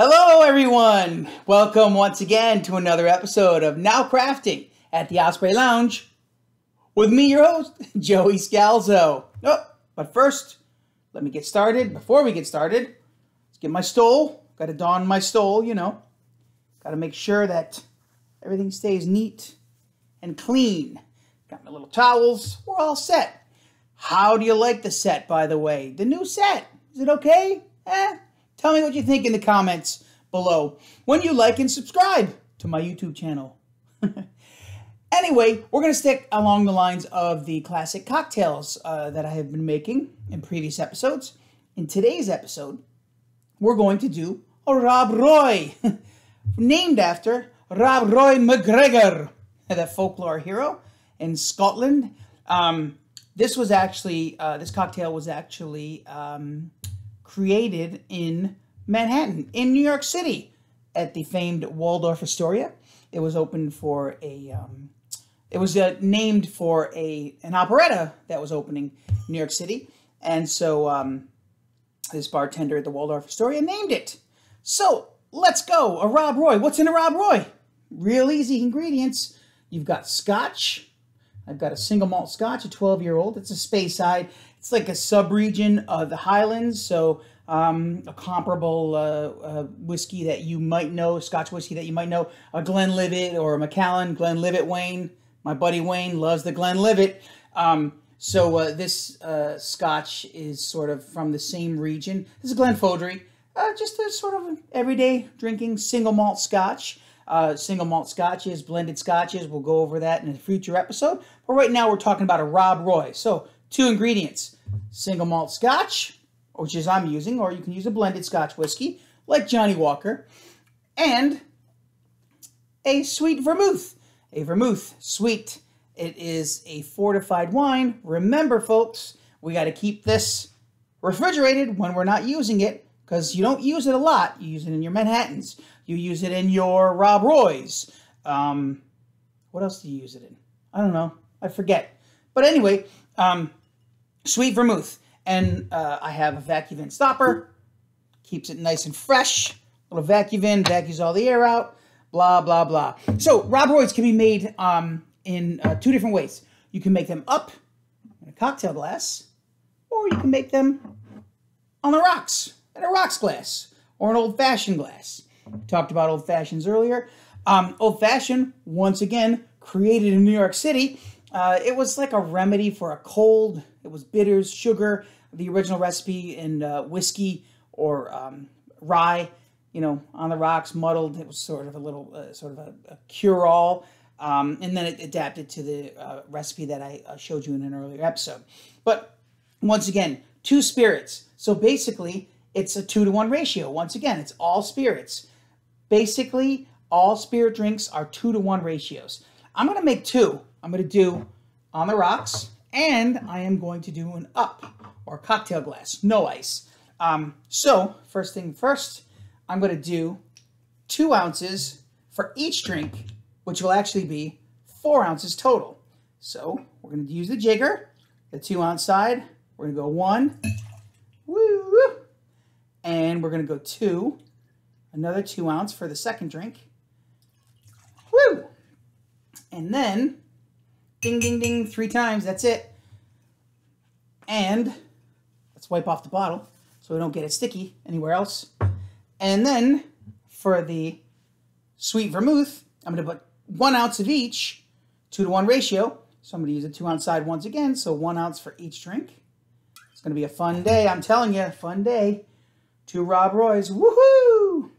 Hello, everyone. Welcome once again to another episode of Now Crafting at the Osprey Lounge with me, your host, Joey Scalzo. Oh, but first, let me get started. Before we get started, let's get my stole. Got to don my stole, you know. Got to make sure that everything stays neat and clean. Got my little towels. We're all set. How do you like the set, by the way? The new set. Is it okay? Eh? Tell me what you think in the comments below when you like and subscribe to my YouTube channel. anyway, we're going to stick along the lines of the classic cocktails uh, that I have been making in previous episodes. In today's episode, we're going to do a Rob Roy, named after Rob Roy MacGregor, the folklore hero in Scotland. Um, this was actually, uh, this cocktail was actually um, created in Manhattan, in New York City, at the famed Waldorf Astoria. It was opened for a, um, it was uh, named for a an operetta that was opening in New York City, and so um, this bartender at the Waldorf Astoria named it. So let's go. A Rob Roy. What's in a Rob Roy? Real easy ingredients. You've got Scotch. I've got a single malt Scotch, a 12 year old. It's a Speyside. It's like a sub-region of the Highlands, so um, a comparable uh, uh, whiskey that you might know, Scotch whiskey that you might know, a Glenlivet or a Macallan. Glenlivet Wayne, my buddy Wayne loves the Glenlivet. Um, so uh, this uh, Scotch is sort of from the same region. This is Glen Fohdry, uh, just a sort of everyday drinking single malt Scotch. Uh, single malt scotches, blended scotches. We'll go over that in a future episode. But right now we're talking about a Rob Roy. So two ingredients, single malt scotch, which is I'm using, or you can use a blended scotch whiskey like Johnnie Walker, and a sweet vermouth. A vermouth, sweet. It is a fortified wine. Remember, folks, we got to keep this refrigerated when we're not using it because you don't use it a lot. You use it in your Manhattans. You use it in your Rob Roys. Um, what else do you use it in? I don't know. I forget. But anyway, um, sweet vermouth. And uh, I have a vacuum stopper. Keeps it nice and fresh. Little vacuum in, vacuums all the air out. Blah, blah, blah. So Rob Roys can be made um, in uh, two different ways. You can make them up in a cocktail glass, or you can make them on the rocks in a rocks glass or an old-fashioned glass. We talked about old fashions earlier. Um, old fashioned, once again, created in New York City. Uh, it was like a remedy for a cold. It was bitters, sugar, the original recipe in uh, whiskey or um, rye, you know, on the rocks, muddled. It was sort of a little, uh, sort of a, a cure-all. Um, and then it adapted to the uh, recipe that I uh, showed you in an earlier episode. But once again, two spirits. So basically, it's a two to one ratio. Once again, it's all spirits. Basically, all spirit drinks are two to one ratios. I'm going to make two. I'm going to do on the rocks, and I am going to do an up or cocktail glass, no ice. Um, so, first thing first, I'm going to do two ounces for each drink, which will actually be four ounces total. So, we're going to use the jigger, the two ounce side. We're going to go one, woo, and we're going to go two, another two ounce for the second drink. Woo! And then, ding, ding, ding, three times, that's it. And let's wipe off the bottle so we don't get it sticky anywhere else. And then for the sweet vermouth, I'm going to put one ounce of each, two to one ratio. So I'm going to use a two ounce side once again, so one ounce for each drink. It's going to be a fun day, I'm telling you, fun day. Two Rob Roys, woohoo!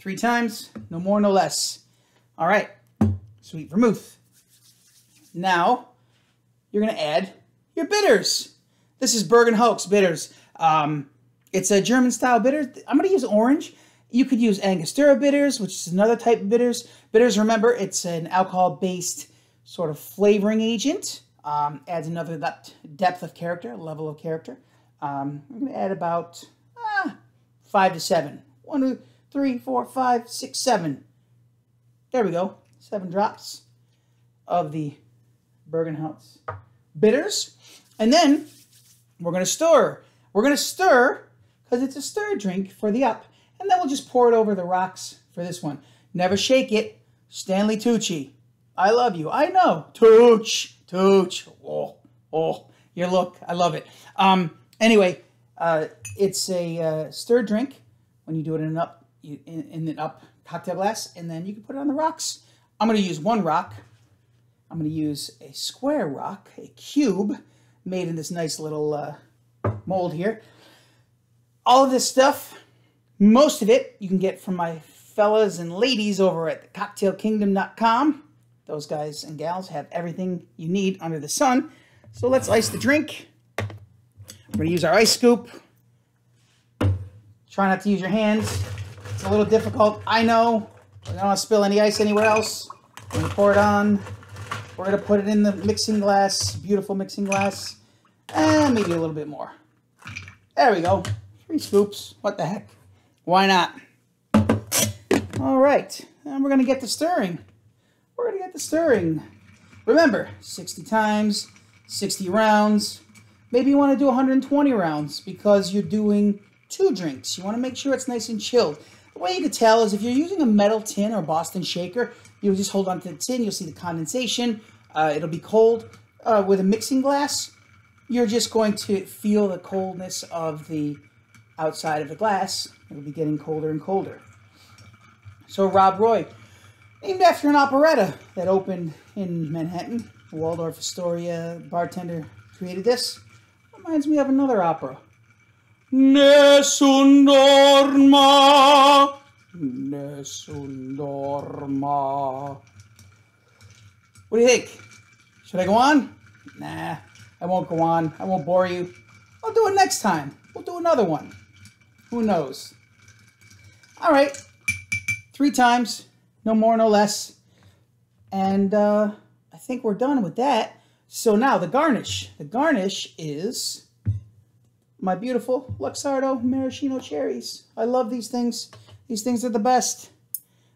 Three times, no more, no less. All right, sweet vermouth. Now, you're going to add your bitters. This is Berg & Hauck's bitters. Um, it's a German style bitter. I'm going to use orange. You could use Angostura bitters, which is another type of bitters. Bitters, remember, it's an alcohol-based sort of flavoring agent. Um, adds another depth of character, level of character. Um, I'm going to add about ah, five to seven. One, two, three, four, five, six, seven. There we go. Seven drops of the Berg & Hauck's bitters. And then we're going to stir. We're going to stir because it's a stir drink for the up. And then we'll just pour it over the rocks for this one. Never shake it. Stanley Tucci. I love you. I know. Tooch. Tooch. Oh, oh, your look. I love it. Um, anyway, uh, it's a uh, stirred drink when you do it in an up in, in an up cocktail glass, and then you can put it on the rocks. I'm going to use one rock. I'm going to use a square rock, a cube, made in this nice little uh, mold here. All of this stuff, most of it, you can get from my fellas and ladies over at cocktailkingdom.com. Those guys and gals have everything you need under the sun. So let's ice the drink. We're going to use our ice scoop. Try not to use your hands. It's a little difficult. I know. I don't want to spill any ice anywhere else. When you pour it on, we're going to put it in the mixing glass. Beautiful mixing glass. And maybe a little bit more. There we go. Three scoops. What the heck? Why not? All right. And we're going to get the stirring. We're going to get the stirring. Remember, 60 times, 60 rounds. Maybe you want to do 120 rounds because you're doing two drinks. You want to make sure it's nice and chilled. The way you can tell is if you're using a metal tin or Boston shaker, you just hold on to the tin, you'll see the condensation. Uh, it'll be cold. Uh, with a mixing glass, you're just going to feel the coldness of the outside of the glass. It'll be getting colder and colder. So Rob Roy, named after an operetta that opened in Manhattan. Waldorf Astoria bartender created this. Reminds me of another opera. Nessun dorma, nessun dorma. What do you think? Should I go on? Nah, I won't go on. I won't bore you. I'll do it next time. We'll do another one. Who knows? All right. Three times. No more, no less. And uh, I think we're done with that. So now the garnish. The garnish is my beautiful Luxardo maraschino cherries. I love these things. These things are the best.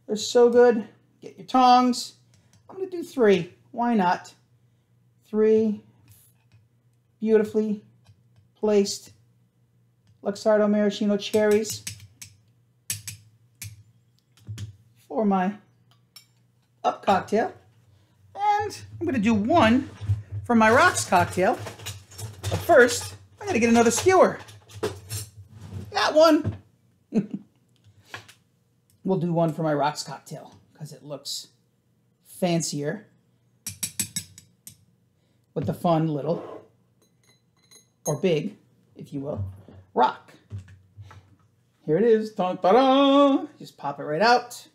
They're so good. Get your tongs. I'm going to do three. Why not? Three beautifully placed Luxardo maraschino cherries for my up cocktail. And I'm going to do one for my rocks cocktail. But first, I got to get another skewer. Got one. We'll do one for my rocks cocktail because it looks fancier with the fun little, or big, if you will, rock. Here it is. Dun, da. Just pop it right out.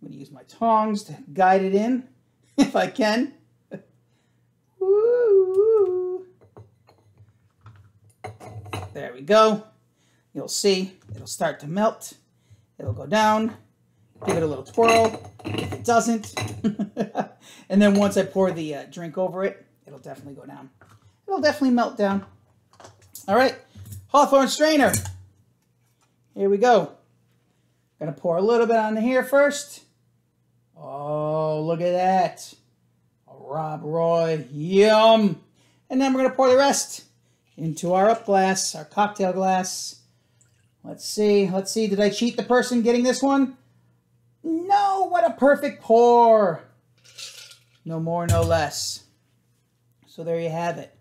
I'm going to use my tongs to guide it in, if I can. There we go. You'll see it'll start to melt. It'll go down. Give it a little twirl. If it doesn't, and then once I pour the uh, drink over it, it'll definitely go down. It'll definitely melt down. All right, Hawthorne strainer. Here we go. Gonna pour a little bit on the here first. Oh, look at that. Rob Roy, yum. And then we're gonna pour the rest into our up glass, our cocktail glass. Let's see, let's see, did I cheat the person getting this one? No, what a perfect pour. No more, no less. So there you have it.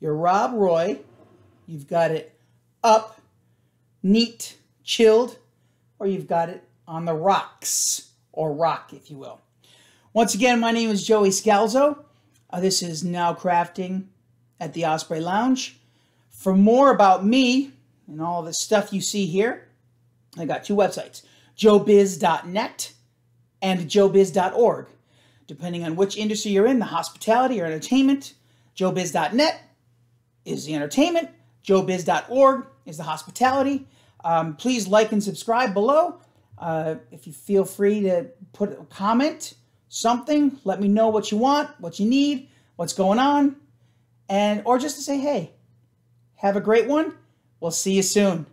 Your Rob Roy, you've got it up, neat, chilled, or you've got it on the rocks, or rock, if you will. Once again, my name is Joey Scalzo. Uh, this is Now Crafting at the Osprey Lounge. For more about me and all the stuff you see here, I got two websites, joebiz.net and joebiz.org. Depending on which industry you're in, the hospitality or entertainment, joebiz.net is the entertainment, joebiz.org is the hospitality. Um, please like and subscribe below. Uh, if you feel free to put a comment, something, let me know what you want, what you need, what's going on, and or just to say, hey, have a great one. We'll see you soon.